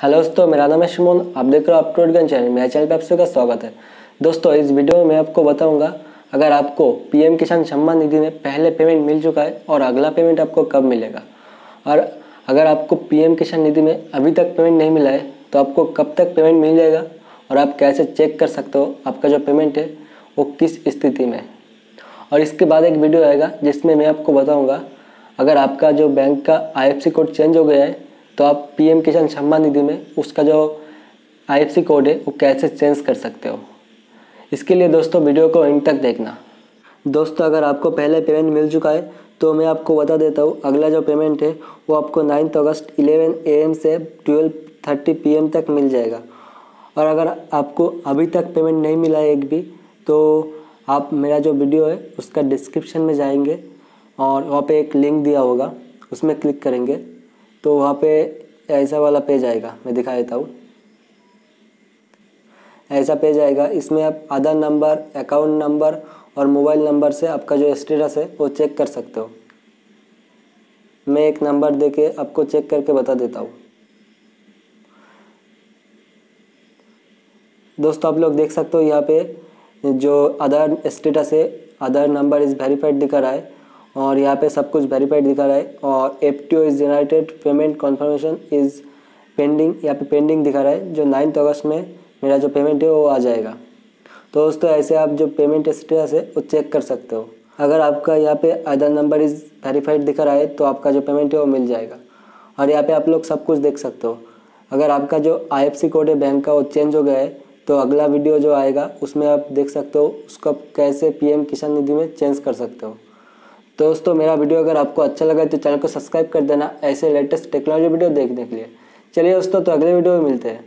Hello दोस्तों, मेरा नाम है शिमोन। आप देख रहे हो अपलोड गन चैनल मेरे चैनल पर आप सबका स्वागत है। दोस्तों, इस वीडियो में मैं आपको बताऊँगा, अगर आपको पीएम किसान सम्मान निधि में पहले पेमेंट मिल चुका है और अगला पेमेंट आपको कब मिलेगा? और अगर आपको पीएम किसान निधि में अभी तक पेमेंट नहीं मिला है तो आपको कब तक पेमेंट मिल जाएगा और आप कैसे चेक कर सकते हो आपका जो पेमेंट है, वो किस स्थिति में है? और इसके बाद एक वीडियो आएगा, जिसमें मैं आपको बताऊँगा, अगर आपका जो बैंक का आई कोड चेंज हो गया है तो आप पीएम किसान सम्मान निधि में उसका जो आई कोड है, वो कैसे चेंज कर सकते हो? इसके लिए दोस्तों वीडियो को एंड तक देखना। दोस्तों, अगर आपको पहले पेमेंट मिल चुका है तो मैं आपको बता देता हूँ, अगला जो पेमेंट है, वो आपको नाइन्थ अगस्त 11 एम से 12:30 पीएम तक मिल जाएगा। और अगर आपको अभी तक पेमेंट नहीं मिला है एक भी तो आप मेरा जो वीडियो है, उसका डिस्क्रिप्शन में जाएँगे और वहाँ पे एक लिंक दिया होगा, उसमें क्लिक करेंगे। तो वहाँ पे ऐसा वाला पेज आएगा, मैं दिखा देता हूँ। ऐसा पेज आएगा, इसमें आप आधार नंबर, अकाउंट नंबर और मोबाइल नंबर से आपका जो स्टेटस है वो चेक कर सकते हो। मैं एक नंबर दे के आपको चेक करके बता देता हूँ। दोस्तों, आप लोग देख सकते हो यहाँ पे जो आधार स्टेटस है, आधार नंबर इज़ वेरीफाइड दिखा रहा है। और यहाँ पे सब कुछ वेरीफाइड दिखा रहा है और F T O is generated payment confirmation is pending यहाँ पे पेंडिंग दिखा रहा है, जो नाइन्थ अगस्त में मेरा जो पेमेंट है वो आ जाएगा। तो दोस्तों, ऐसे आप जो पेमेंट स्टेटस है, वो चेक कर सकते हो। अगर आपका यहाँ पे आधार नंबर इज़ वेरीफाइड दिखा रहा है तो आपका जो पेमेंट है वो मिल जाएगा। और यहाँ पे आप लोग सब कुछ देख सकते हो। अगर आपका जो आई कोड है बैंक का, वो चेंज हो गया है तो अगला वीडियो जो आएगा, उसमें आप देख सकते हो, उसको कैसे पीएम किसान निधि में चेंज कर सकते हो। तो दोस्तों, मेरा वीडियो अगर आपको अच्छा लगा तो चैनल को सब्सक्राइब कर देना, ऐसे लेटेस्ट टेक्नोलॉजी वीडियो देखने के लिए। चलिए दोस्तों तो अगले वीडियो में मिलते हैं।